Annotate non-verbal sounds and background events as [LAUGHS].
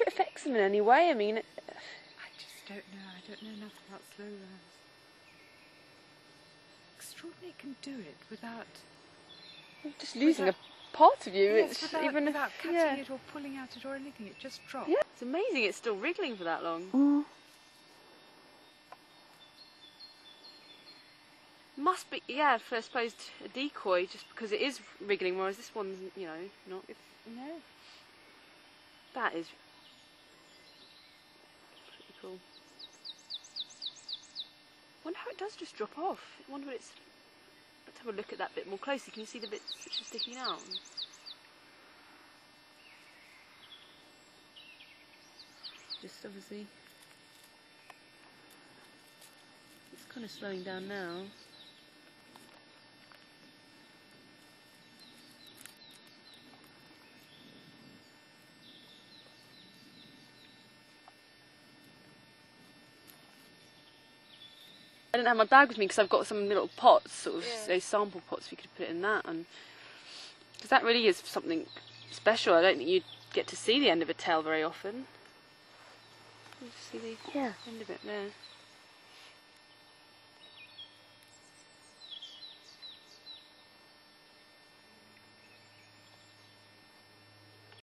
if [LAUGHS] it affects them in any way. I mean, I just don't know. I don't know enough about slow rise. Extraordinary can do it without just losing Without- a part of you. yes, it's without, even without cutting yeah. it or pulling at it or anything. It just drops. Yeah, it's amazing. It's still wriggling for that long. Mm. Must be, yeah, for I suppose a decoy, just because it is wriggling, whereas this one's, you know, not. If, No. that is pretty wonder how it does just drop off. I wonder what it's. Let's have a look at that bit more closely. Can you see the bits which are sticking out? Just obviously. It's kind of slowing down now. Didn't have my bag with me because I've got some little pots, sort of Yeah. those sample pots. We could put it in that, and because that really is something special. I don't think you get to see the end of a tail very often. You see the Yeah. end of it there.